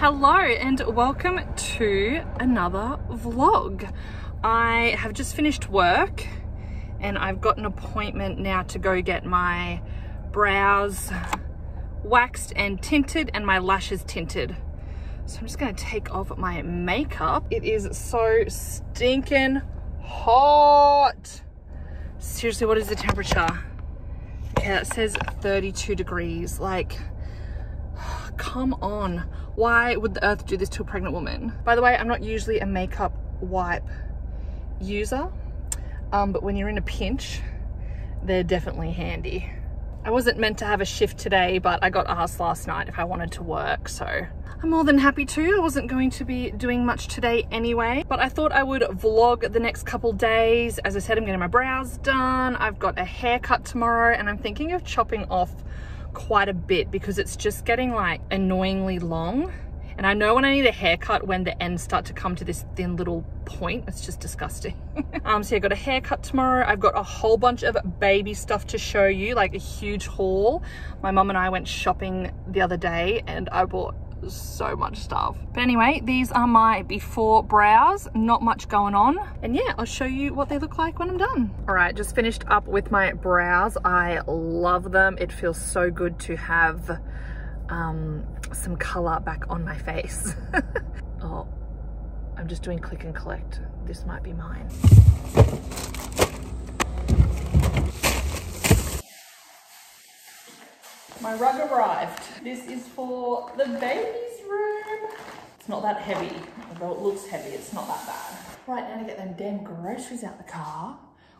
Hello and welcome to another vlog. I have just finished work and I've got an appointment now to go get my brows waxed and tinted and my lashes tinted. So I'm just gonna take off my makeup. It is so stinking hot. Seriously, what is the temperature? Okay, that says 32 degrees. Like, come on. Why would the earth do this to a pregnant woman? By the way, I'm not usually a makeup wipe user, um, but when you're in a pinch, they're definitely handy. I wasn't meant to have a shift today, but I got asked last night if I wanted to work, so I'm more than happy to. I wasn't going to be doing much today anyway, but I thought I would vlog the next couple days. As I said, I'm getting my brows done. I've got a haircut tomorrow and I'm thinking of chopping off quite a bit because it's just getting like annoyingly long and I know when I need a haircut when the ends start to come to this thin little point. It's just disgusting. um, so yeah, I got a haircut tomorrow. I've got a whole bunch of baby stuff to show you, like a huge haul. My mum and I went shopping the other day and I bought so much stuff. But anyway, these are my before brows. Not much going on. And yeah, I'll show you what they look like when I'm done. All right, just finished up with my brows. I love them. It feels so good to have um, some color back on my face. oh, I'm just doing click and collect. This might be mine. My rug arrived. This is for the baby's room. It's not that heavy, although it looks heavy, it's not that bad. Right, now to get them damn groceries out the car,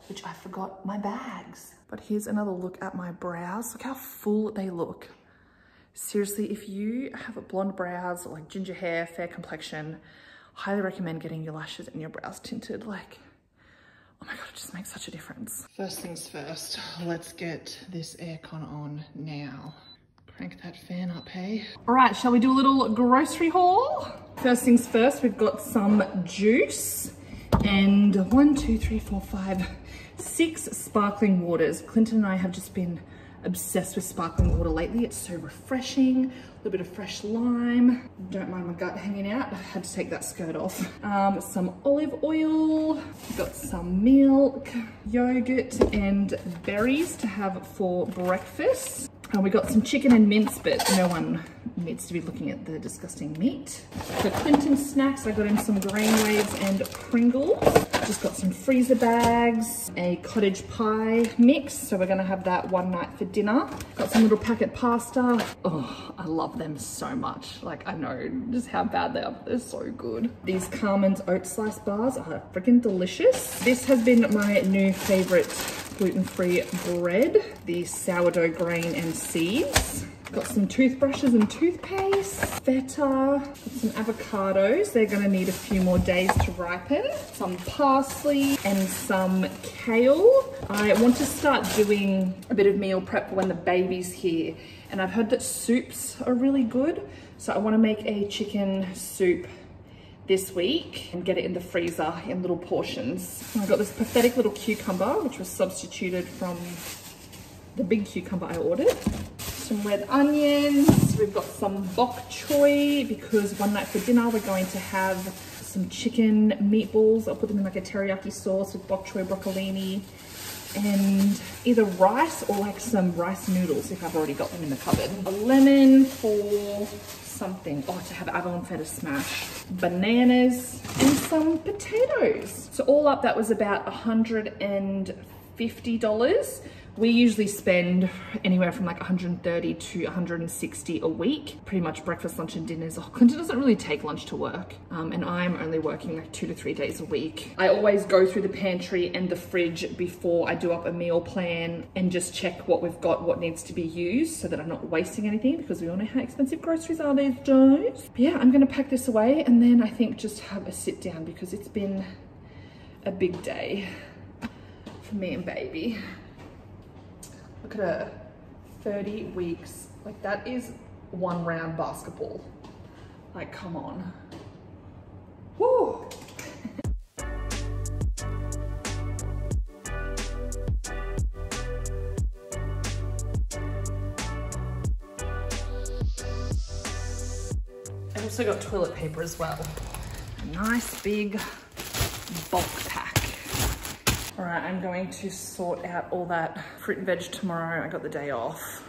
which I forgot my bags. But here's another look at my brows. Look how full they look. Seriously, if you have blonde brows, like ginger hair, fair complexion, highly recommend getting your lashes and your brows tinted. Like, oh my God, it just makes such a difference. First things first, let's get this aircon on now. Crank that fan up, hey? All right, shall we do a little grocery haul? First things first, we've got some juice and one, two, three, four, five, six sparkling waters. Clinton and I have just been obsessed with sparkling water lately. It's so refreshing, a little bit of fresh lime. Don't mind my gut hanging out. I had to take that skirt off. Um, some olive oil, got some milk, yogurt and berries to have for breakfast. And we got some chicken and mince, but no one needs to be looking at the disgusting meat. For Clinton snacks, I got him some grain waves and Pringles. Just got some freezer bags, a cottage pie mix. So we're gonna have that one night for dinner. Got some little packet pasta. Oh, I love them so much. Like I know just how bad they are, they're so good. These Carmen's oat slice bars are freaking delicious. This has been my new favorite gluten-free bread, the sourdough grain and seeds. Got some toothbrushes and toothpaste, feta, some avocados. They're gonna need a few more days to ripen. Some parsley and some kale. I want to start doing a bit of meal prep when the baby's here. And I've heard that soups are really good. So I wanna make a chicken soup this week and get it in the freezer in little portions. I got this pathetic little cucumber, which was substituted from the big cucumber I ordered. Some red onions. We've got some bok choy because one night for dinner we're going to have some chicken meatballs. I'll put them in like a teriyaki sauce with bok choy broccolini and either rice or like some rice noodles if I've already got them in the cupboard. A lemon for something. Oh, to have avocado feta smash. Bananas and some potatoes. So all up, that was about $150 we usually spend anywhere from like 130 to 160 a week, pretty much breakfast, lunch and dinners. Oh, Clinton doesn't really take lunch to work um, and I'm only working like two to three days a week. I always go through the pantry and the fridge before I do up a meal plan and just check what we've got, what needs to be used so that I'm not wasting anything because we all know how expensive groceries are these days. But yeah, I'm gonna pack this away and then I think just have a sit down because it's been a big day for me and baby. Look at her, 30 weeks. Like that is one round basketball. Like, come on. Woo! I've also got toilet paper as well. A nice big pack. All right, I'm going to sort out all that fruit and veg tomorrow. I got the day off.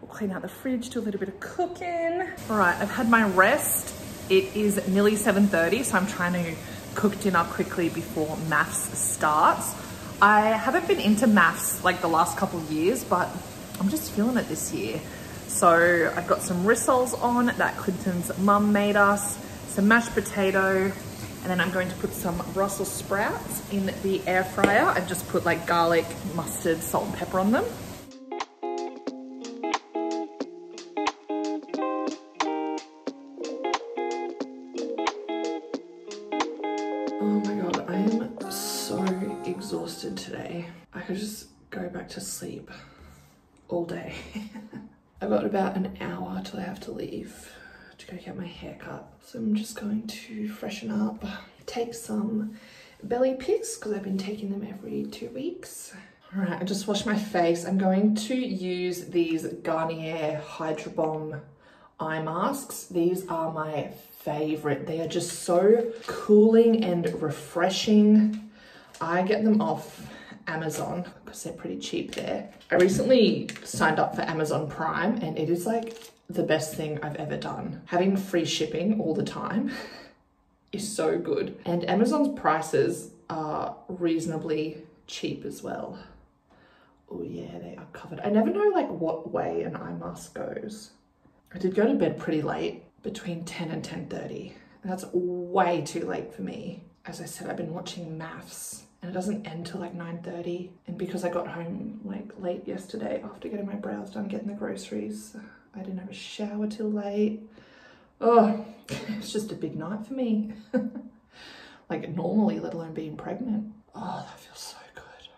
We'll clean out the fridge, do a little bit of cooking. All right, I've had my rest. It is nearly 7.30, so I'm trying to cook dinner quickly before MAFS starts. I haven't been into MAFS like the last couple of years, but I'm just feeling it this year. So I've got some rissoles on that Clinton's mum made us, some mashed potato, and then I'm going to put some Brussels sprouts in the air fryer. I've just put like garlic, mustard, salt and pepper on them. Oh my God, I am so exhausted today. I could just go back to sleep all day. I've got about an hour till I have to leave to go get my hair cut. So I'm just going to freshen up, take some belly pics because I've been taking them every two weeks. All right, I just washed my face. I'm going to use these Garnier Hydro Bomb eye masks. These are my favorite. They are just so cooling and refreshing. I get them off Amazon because they're pretty cheap there. I recently signed up for Amazon Prime and it is like the best thing I've ever done. Having free shipping all the time is so good. And Amazon's prices are reasonably cheap as well. Oh yeah, they are covered. I never know like what way an eye mask goes. I did go to bed pretty late, between 10 and 10.30. And That's way too late for me. As I said, I've been watching MAFS and it doesn't end till like 9.30 and because I got home like late yesterday after getting my brows done getting the groceries I didn't have a shower till late. Oh it's just a big night for me. Like normally let alone being pregnant. Oh that feels so good.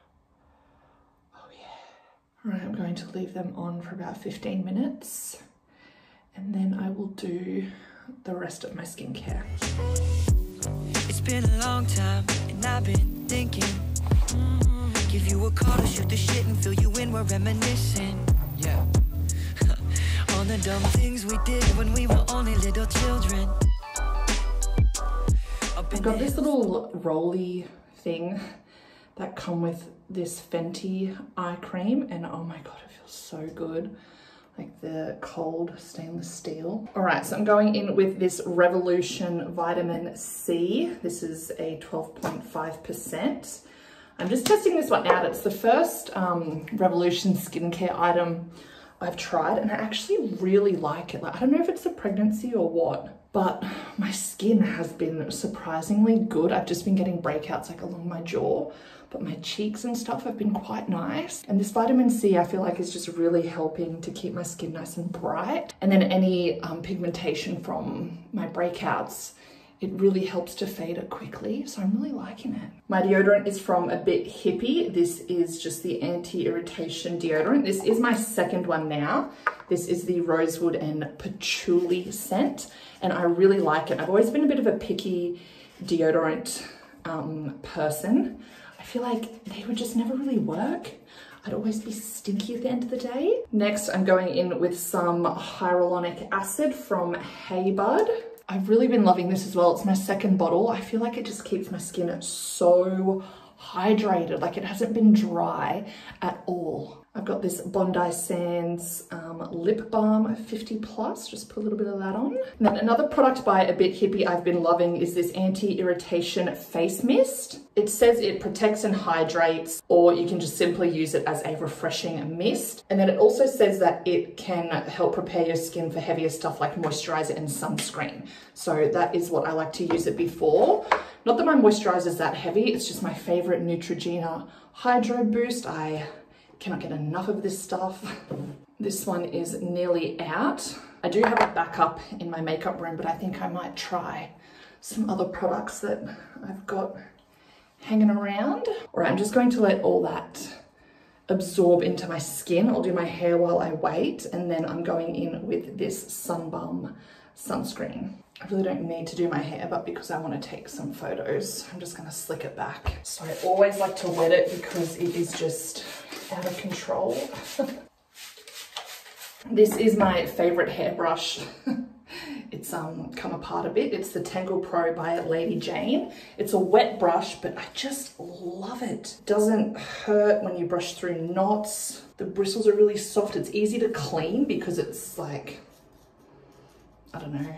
Oh yeah. All right I'm going to leave them on for about 15 minutes. And then I will do the rest of my skincare. It's been a long time and I've been thinking. Mm, Give you a call to shoot the shit and fill you in, we're reminiscing. Yeah. All the dumb things we did when we were only little children. I've got this little rolly thing that come with this Fenty eye cream and oh my god it feels so good like the cold stainless steel. All right, so I'm going in with this Revolution Vitamin C. This is a 12.5%. I'm just testing this one out. It's the first um, Revolution skincare item I've tried and I actually really like it. Like, I don't know if it's a pregnancy or what, but my skin has been surprisingly good. I've just been getting breakouts like along my jaw but my cheeks and stuff have been quite nice. And this vitamin C I feel like is just really helping to keep my skin nice and bright. And then any um, pigmentation from my breakouts it really helps to fade it quickly, so I'm really liking it. My deodorant is from A Bit Hippy. This is just the anti-irritation deodorant. This is my second one now. This is the Rosewood and Patchouli scent, and I really like it. I've always been a bit of a picky deodorant um, person. Feel like they would just never really work. I'd always be stinky at the end of the day. Next, I'm going in with some hyaluronic acid from Hey Bud. I've really been loving this as well. It's my second bottle. I feel like it just keeps my skin so hydrated. Like it hasn't been dry at all. I've got this Bondi Sands um, lip balm 50 plus, just put a little bit of that on. And then another product by A Bit Hippy I've been loving is this anti-irritation face mist. It says it protects and hydrates, or you can just simply use it as a refreshing mist. And then it also says that it can help prepare your skin for heavier stuff like moisturizer and sunscreen. So that is what I like to use it before. Not that my moisturizer is that heavy, it's just my favorite Neutrogena Hydro Boost. I Cannot get enough of this stuff. This one is nearly out. I do have a backup in my makeup room, but I think I might try some other products that I've got hanging around. All right, I'm just going to let all that absorb into my skin. I'll do my hair while I wait, and then I'm going in with this Sun Bum sunscreen. I really don't need to do my hair, but because I want to take some photos, I'm just going to slick it back. So I always like to wet it because it is just out of control. this is my favorite hairbrush. it's um, come apart a bit. It's the Tangle Pro by Lady Jayne. It's a wet brush, but I just love it. Doesn't hurt when you brush through knots. The bristles are really soft. It's easy to clean because it's like, I don't know,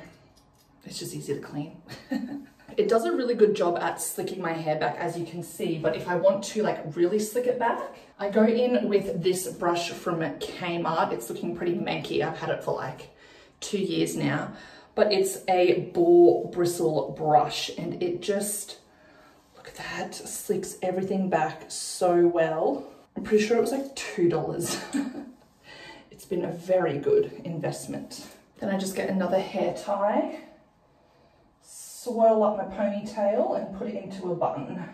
it's just easy to clean. it does a really good job at slicking my hair back as you can see, but if I want to like really slick it back, I go in with this brush from Kmart. It's looking pretty manky. I've had it for like two years now, but it's a boar bristle brush and it just, look at that, slicks everything back so well. I'm pretty sure it was like $2. it's been a very good investment. Then I just get another hair tie, swirl up my ponytail and put it into a bun.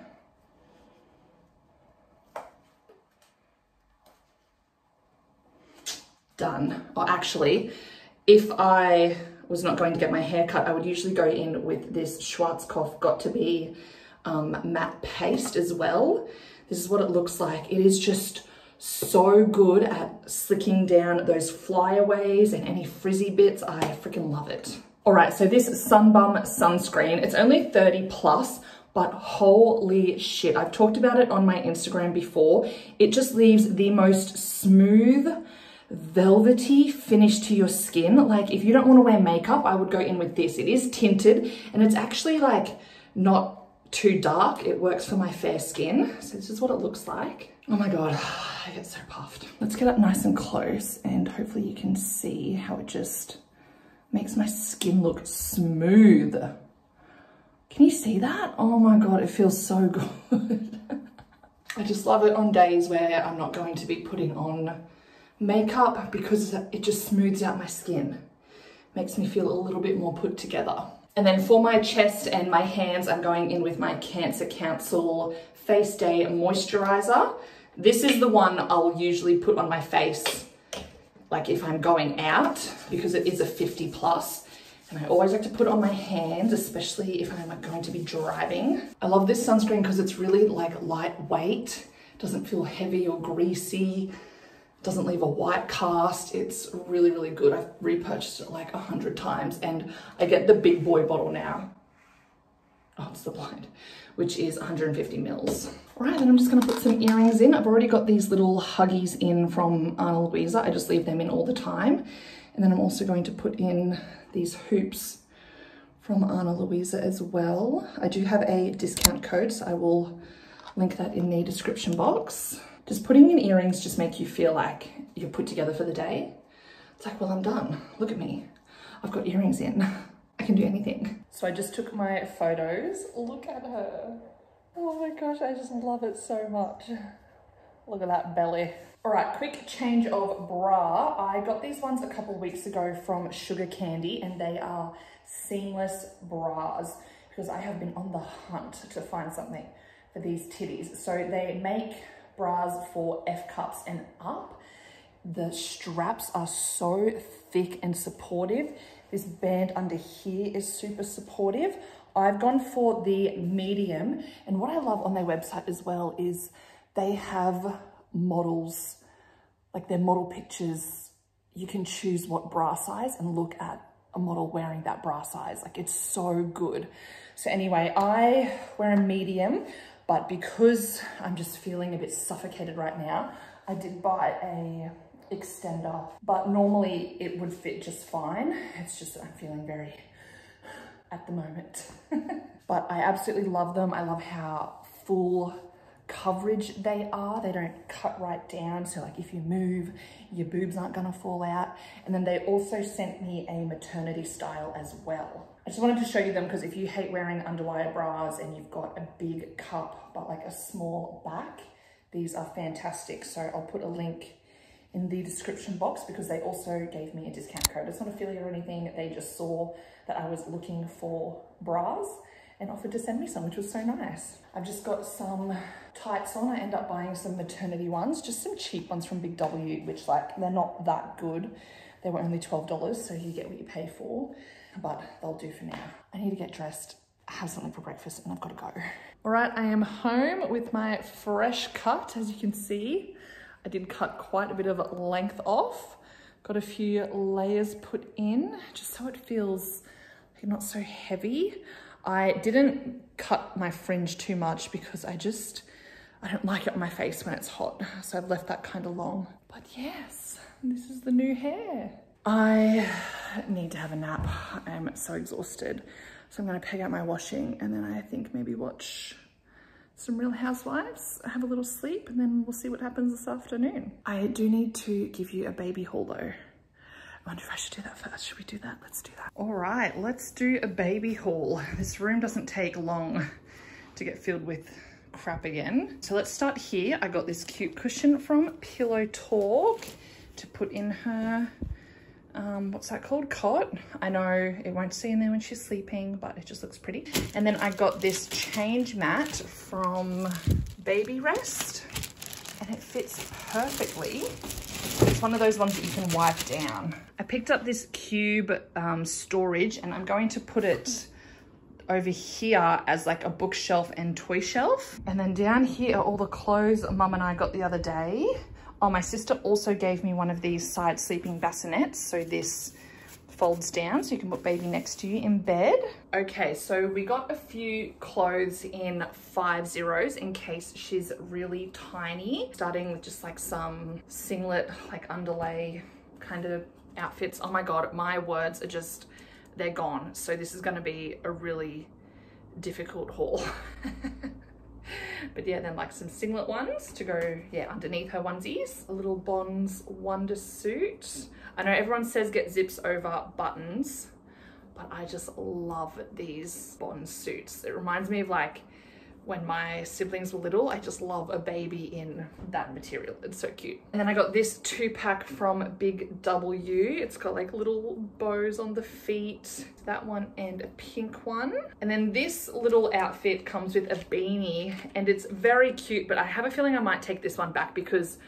Done. Or actually, if I was not going to get my hair cut, I would usually go in with this Schwarzkopf Got2b um, matte paste as well. This is what it looks like. It is just so good at slicking down those flyaways and any frizzy bits. I freaking love it. All right, so this Sunbum sunscreen, it's only 30 plus, but holy shit, I've talked about it on my Instagram before. It just leaves the most smooth, velvety finish to your skin. Like if you don't want to wear makeup, I would go in with this. It is tinted and it's actually like not too dark. It works for my fair skin. So this is what it looks like. Oh my God, I get so puffed. Let's get up nice and close and hopefully you can see how it just makes my skin look smooth. Can you see that? Oh my God, it feels so good. I just love it on days where I'm not going to be putting on makeup because it just smooths out my skin. Makes me feel a little bit more put together. And then for my chest and my hands, I'm going in with my Cancer Council Face Day Moisturizer. This is the one I'll usually put on my face, like if I'm going out, because it is a 50 plus. And I always like to put it on my hands, especially if I'm going to be driving. I love this sunscreen because it's really like lightweight, doesn't feel heavy or greasy doesn't leave a white cast. It's really, really good. I've repurchased it like a hundred times and I get the big boy bottle now. Oh, it's the blind, which is 150 mils. All right, then I'm just gonna put some earrings in. I've already got these little huggies in from Ana Luisa. I just leave them in all the time. And then I'm also going to put in these hoops from Ana Luisa as well. I do have a discount code, so I will link that in the description box. Does putting in earrings just make you feel like you're put together for the day? It's like, well, I'm done. Look at me. I've got earrings in. I can do anything. So I just took my photos. Look at her. Oh my gosh, I just love it so much. Look at that belly. All right, quick change of bra. I got these ones a couple weeks ago from Sugar Candy and they are seamless bras because I have been on the hunt to find something for these titties. So they make bras for F cups and up. The straps are so thick and supportive. This band under here is super supportive. I've gone for the medium. And what I love on their website as well is they have models, like their model pictures. You can choose what bra size and look at a model wearing that bra size. Like it's so good. So anyway, I wear a medium. But because I'm just feeling a bit suffocated right now, I did buy a extender, but normally it would fit just fine. It's just that I'm feeling very at the moment. but I absolutely love them. I love how full coverage they are. They don't cut right down. So like if you move, your boobs aren't gonna fall out. And then they also sent me a maternity style as well. I just wanted to show you them because if you hate wearing underwire bras and you've got a big cup but like a small back, these are fantastic. So I'll put a link in the description box because they also gave me a discount code. It's not a affiliate or anything. They just saw that I was looking for bras and offered to send me some, which was so nice. I've just got some tights on. I end up buying some maternity ones, just some cheap ones from Big W, which like, they're not that good. They were only $12, so you get what you pay for but they'll do for now. I need to get dressed, have something for breakfast, and I've got to go. All right, I am home with my fresh cut, as you can see. I did cut quite a bit of length off, Got a few layers put in just so it feels not so heavy. I didn't cut my fringe too much because I just, I don't like it on my face when it's hot. So I've left that kind of long. But yes, this is the new hair. I need to have a nap. I'm so exhausted. So I'm gonna peg out my washing and then I think maybe watch some Real Housewives, have a little sleep, and then we'll see what happens this afternoon. I do need to give you a baby haul though. I wonder if I should do that first. Should we do that? Let's do that. All right, let's do a baby haul. This room doesn't take long to get filled with crap again. So let's start here. I got this cute cushion from Pillow Talk to put in her um, what's that called? Cot. I know it won't see in there when she's sleeping, but it just looks pretty. And then I got this change mat from Baby Rest and it fits perfectly. It's one of those ones that you can wipe down. I picked up this cube um, storage and I'm going to put it over here as like a bookshelf and toy shelf. And then down here are all the clothes mum and I got the other day. Oh, my sister also gave me one of these side sleeping bassinets. So this folds down so you can put baby next to you in bed. Okay, so we got a few clothes in five zeros in case she's really tiny. Starting with just like some singlet, like underlay kind of outfits. Oh my God, my words are just, they're gone. So this is gonna be a really difficult haul. But yeah, then like some singlet ones to go, yeah, underneath her onesies. A little Bonds Wonder Suit. I know everyone says get zips over buttons, but I just love these Bond suits. It reminds me of like when my siblings were little. I just love a baby in that material. It's so cute. And then I got this two pack from Big W. It's got like little bows on the feet. That one and a pink one. And then this little outfit comes with a beanie and it's very cute, but I have a feeling I might take this one back because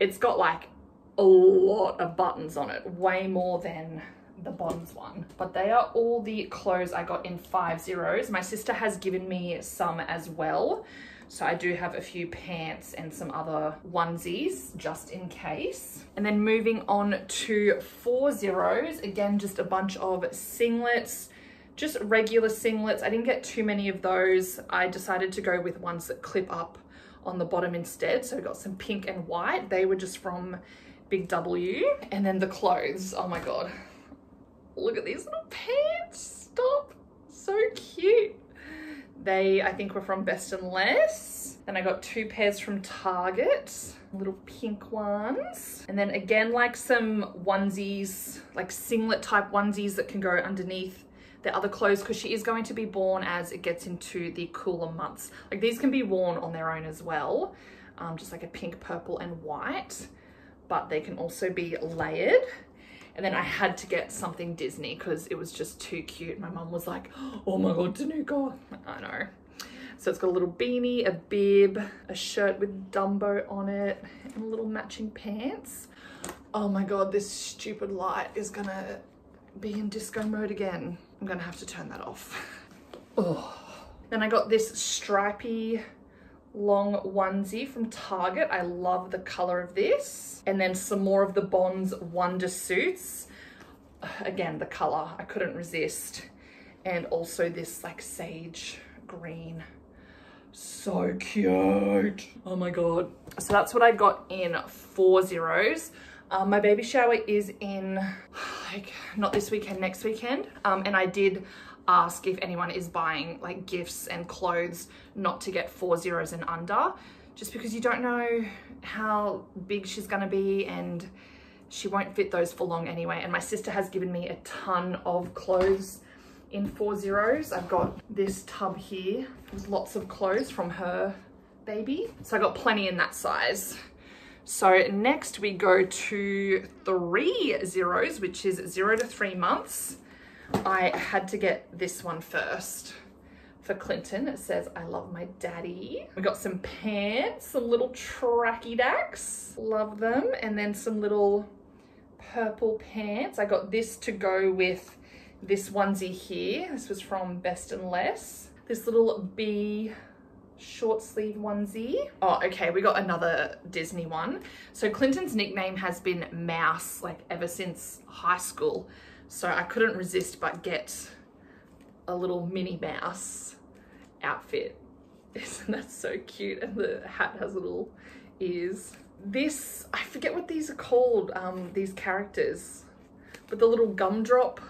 it's got like a lot of buttons on it, way more than the Bonds one. But they are all the clothes I got in five zeros. My sister has given me some as well. So I do have a few pants and some other onesies just in case. And then moving on to four zeros, again, just a bunch of singlets, just regular singlets. I didn't get too many of those. I decided to go with ones that clip up on the bottom instead. So I got some pink and white. They were just from Big W. And then the clothes, oh my God. Look at these little pants. Stop. So cute. They, I think, were from Best and Less. Then I got two pairs from Target, little pink ones. And then again, like some onesies, like singlet type onesies that can go underneath the other clothes because she is going to be born as it gets into the cooler months. Like these can be worn on their own as well, um, just like a pink, purple and white, but they can also be layered. And then I had to get something Disney because it was just too cute. My mum was like, oh my God, Tanika. I know. So it's got a little beanie, a bib, a shirt with Dumbo on it, and little matching pants. Oh my God, this stupid light is gonna be in disco mode again. I'm gonna have to turn that off. Oh. Then I got this stripy long onesie from Target. I love the color of this. And then some more of the Bonds Wonder Suits. Again, the color, I couldn't resist. And also this like sage green. So cute. Oh my God. So that's what I got in four zeros. Um, my baby shower is in like not this weekend, next weekend. Um, and I did ask if anyone is buying like gifts and clothes not to get four zeros and under just because you don't know how big she's gonna be and she won't fit those for long anyway. And my sister has given me a ton of clothes in four zeros. I've got this tub here with lots of clothes from her baby. So I got plenty in that size. So next we go to three zeros which is zero to three months I had to get this one first for Clinton. It says, I love my daddy. We got some pants, some little tracky dacks. Love them. And then some little purple pants. I got this to go with this onesie here. This was from Best and Less. This little bee short sleeve onesie. Oh, okay, we got another Disney one. So Clinton's nickname has been Mouse, like ever since high school. So I couldn't resist but get a little Minnie Mouse outfit. Isn't that so cute? And the hat has little ears. This, I forget what these are called, um, these characters, but the little gumdrop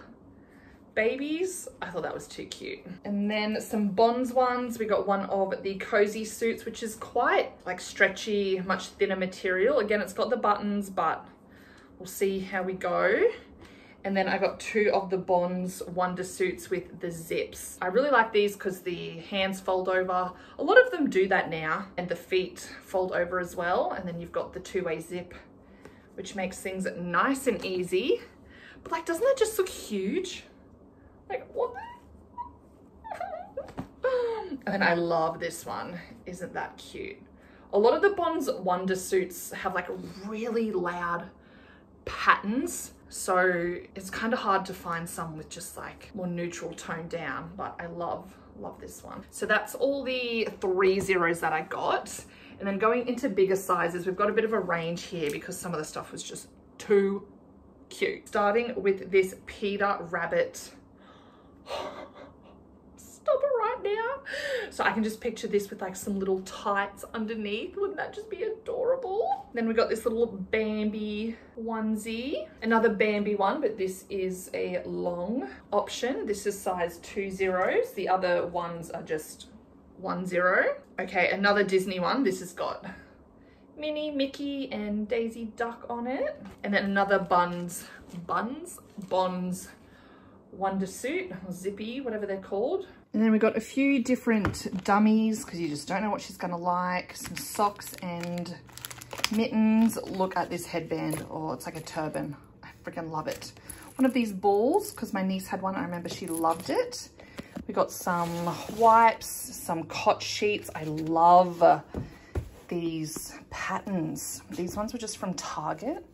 babies. I thought that was too cute. And then some Bonds ones. We got one of the cozy suits, which is quite like stretchy, much thinner material. Again, it's got the buttons, but we'll see how we go. And then I got two of the Bonds Wonder Suits with the zips. I really like these because the hands fold over. A lot of them do that now and the feet fold over as well. And then you've got the two-way zip, which makes things nice and easy. But like, doesn't that just look huge? Like, what? and then I love this one. Isn't that cute? A lot of the Bonds Wonder Suits have like really loud patterns so it's kind of hard to find some with just like more neutral tone down, but I love, love this one. So that's all the three zeros that I got. And then going into bigger sizes, we've got a bit of a range here because some of the stuff was just too cute. Starting with this Peter Rabbit stop now. So I can just picture this with like some little tights underneath. Wouldn't that just be adorable? Then we got this little Bambi onesie. Another Bambi one, but this is a long option. This is size two zeros. The other ones are just one zero. Okay, another Disney one. This has got Minnie, Mickey, and Daisy Duck on it. And then another Buns, Buns? Bonds Wonder Suit, or Zippy, whatever they're called. And then we got a few different dummies because you just don't know what she's gonna like. Some socks and mittens. Look at this headband. Oh, it's like a turban. I freaking love it. One of these balls because my niece had one. I remember she loved it. We got some wipes, some cot sheets. I love these patterns. These ones were just from Target.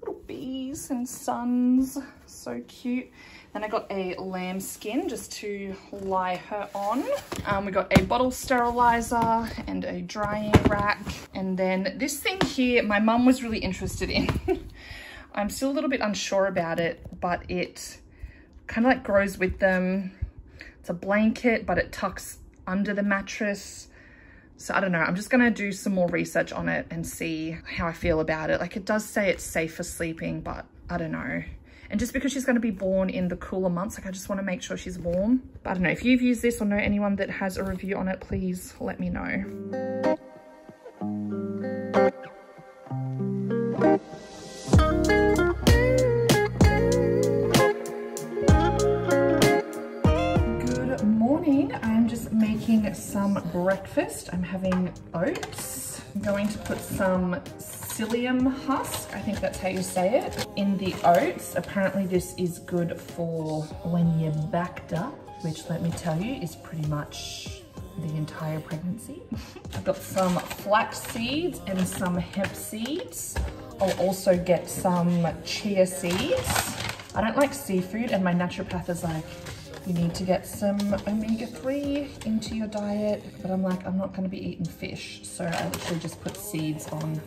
Little bees and suns. So cute. Then I got a lambskin just to lie her on. Um, we got a bottle sterilizer and a drying rack. And then this thing here, my mum was really interested in. I'm still a little bit unsure about it, but it kind of like grows with them. It's a blanket, but it tucks under the mattress. So I don't know, I'm just gonna do some more research on it and see how I feel about it. Like it does say it's safe for sleeping, but I don't know. And just because she's going to be born in the cooler months, like I just want to make sure she's warm. But I don't know, if you've used this or know anyone that has a review on it, please let me know. Making some breakfast. I'm having oats. I'm going to put some psyllium husk, I think that's how you say it, in the oats. Apparently this is good for when you're backed up, which let me tell you is pretty much the entire pregnancy. I've got some flax seeds and some hemp seeds. I'll also get some chia seeds. I don't like seafood and my naturopath is like, you need to get some omega-3 into your diet, but I'm like, I'm not gonna be eating fish. So I literally just put seeds on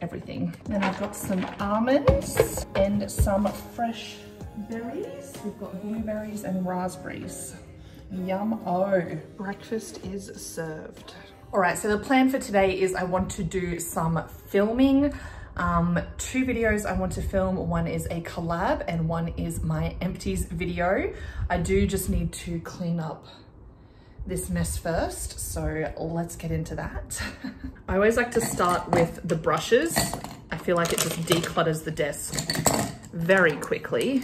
everything. Then I've got some almonds and some fresh berries. We've got blueberries and raspberries. Yum oh. Breakfast is served. All right, so the plan for today is I want to do some filming. Um, two videos I want to film. One is a collab and one is my empties video. I do just need to clean up this mess first, so let's get into that. I always like to start with the brushes. I feel like it just declutters the desk very quickly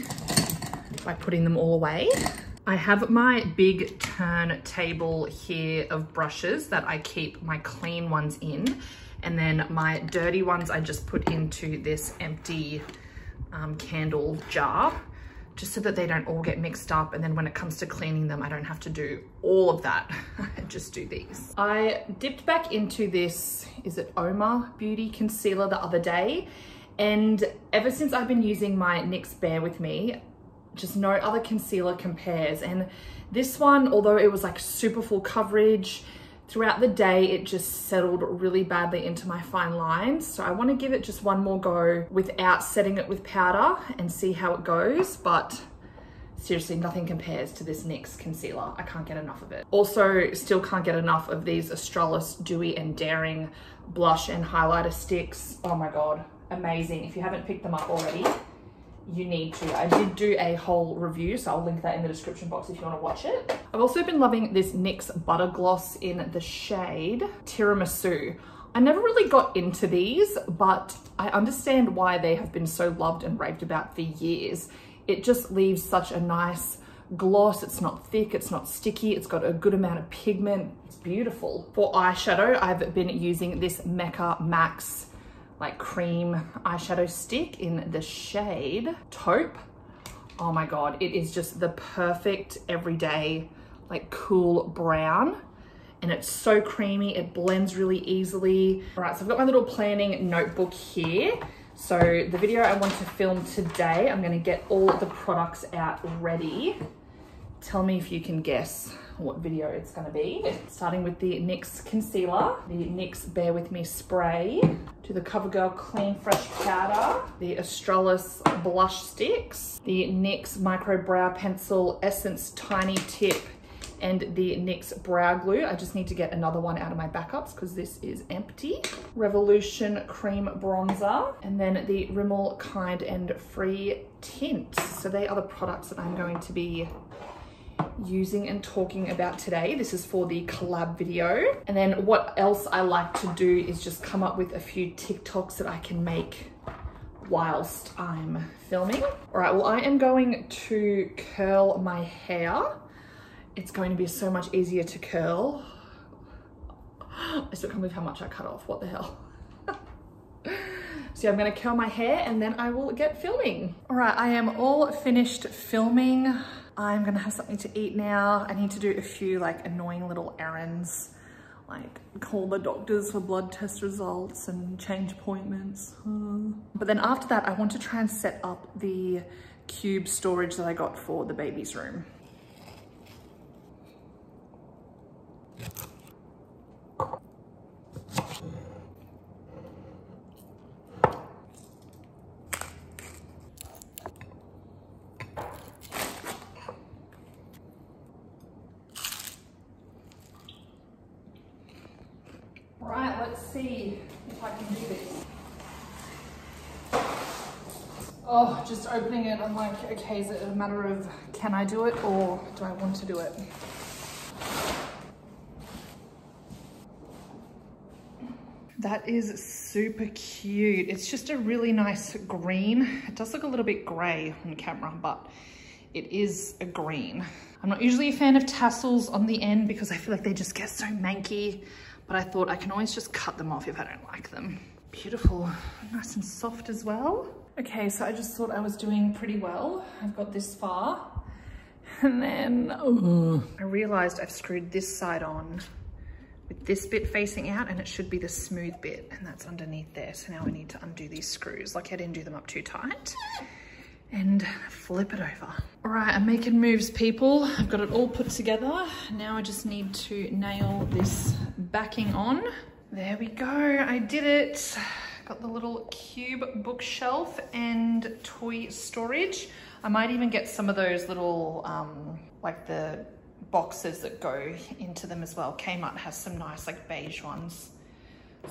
by putting them all away. I have my big turntable here of brushes that I keep my clean ones in. And then my dirty ones I just put into this empty um, candle jar just so that they don't all get mixed up. And then when it comes to cleaning them, I don't have to do all of that. I just do these. I dipped back into this, is it Oma Beauty Concealer the other day. And ever since I've been using my NYX Bare With Me, just no other concealer compares. And this one, although it was like super full coverage, Throughout the day, it just settled really badly into my fine lines. So I wanna give it just one more go without setting it with powder and see how it goes. But seriously, nothing compares to this NYX concealer. I can't get enough of it. Also, still can't get enough of these Australis Dewy and Daring blush and highlighter sticks. Oh my God, amazing. If you haven't picked them up already, you need to. I did do a whole review, so I'll link that in the description box if you want to watch it. I've also been loving this NYX Butter Gloss in the shade Tiramisu. I never really got into these, but I understand why they have been so loved and raved about for years. It just leaves such a nice gloss. It's not thick, it's not sticky, it's got a good amount of pigment. It's beautiful. For eyeshadow, I've been using this Mecca Max like cream eyeshadow stick in the shade Taupe. Oh my God, it is just the perfect everyday like cool brown and it's so creamy. It blends really easily. All right, so I've got my little planning notebook here. So the video I want to film today, I'm gonna get all the products out ready. Tell me if you can guess what video it's gonna be. Starting with the NYX concealer, the NYX Bare With Me spray, to the CoverGirl Clean Fresh powder, the Australis blush sticks, the NYX Micro Brow Pencil Essence Tiny Tip, and the NYX Brow Glue. I just need to get another one out of my backups because this is empty. Revolution Cream Bronzer, and then the Rimmel Kind and Free Tint. So they are the products that I'm going to be using and talking about today. This is for the collab video. And then what else I like to do is just come up with a few TikToks that I can make whilst I'm filming. All right, well, I am going to curl my hair. It's going to be so much easier to curl. I still can't believe how much I cut off, what the hell. So I'm gonna curl my hair and then I will get filming. All right, I am all finished filming. I'm gonna have something to eat now. I need to do a few like annoying little errands, like call the doctors for blood test results and change appointments. But then after that, I want to try and set up the cube storage that I got for the baby's room. see if I can do this. Oh, just opening it, I'm like, okay, is it a matter of can I do it or do I want to do it? That is super cute. It's just a really nice green. It does look a little bit gray on camera, but it is a green. I'm not usually a fan of tassels on the end because I feel like they just get so manky but I thought I can always just cut them off if I don't like them. Beautiful, nice and soft as well. Okay, so I just thought I was doing pretty well. I've got this far. And then oh, I realized I've screwed this side on with this bit facing out and it should be the smooth bit and that's underneath there. So now I need to undo these screws. Like I didn't do them up too tight and flip it over. All right, I'm making moves, people. I've got it all put together. Now I just need to nail this backing on. There we go, I did it. Got the little cube bookshelf and toy storage. I might even get some of those little, um, like the boxes that go into them as well. Kmart has some nice like beige ones.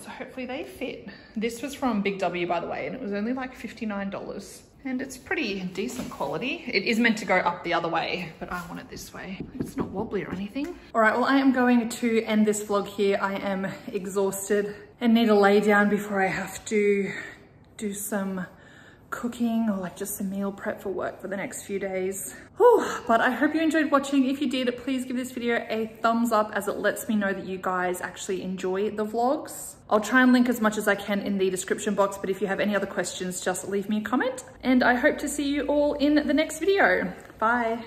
So hopefully they fit. This was from Big W, by the way, and it was only like $59 and it's pretty decent quality. It is meant to go up the other way, but I want it this way. It's not wobbly or anything. All right, well, I am going to end this vlog here. I am exhausted and need to lay down before I have to do some cooking or like just some meal prep for work for the next few days. But I hope you enjoyed watching. If you did, please give this video a thumbs up as it lets me know that you guys actually enjoy the vlogs. I'll try and link as much as I can in the description box, but if you have any other questions, just leave me a comment. And I hope to see you all in the next video. Bye.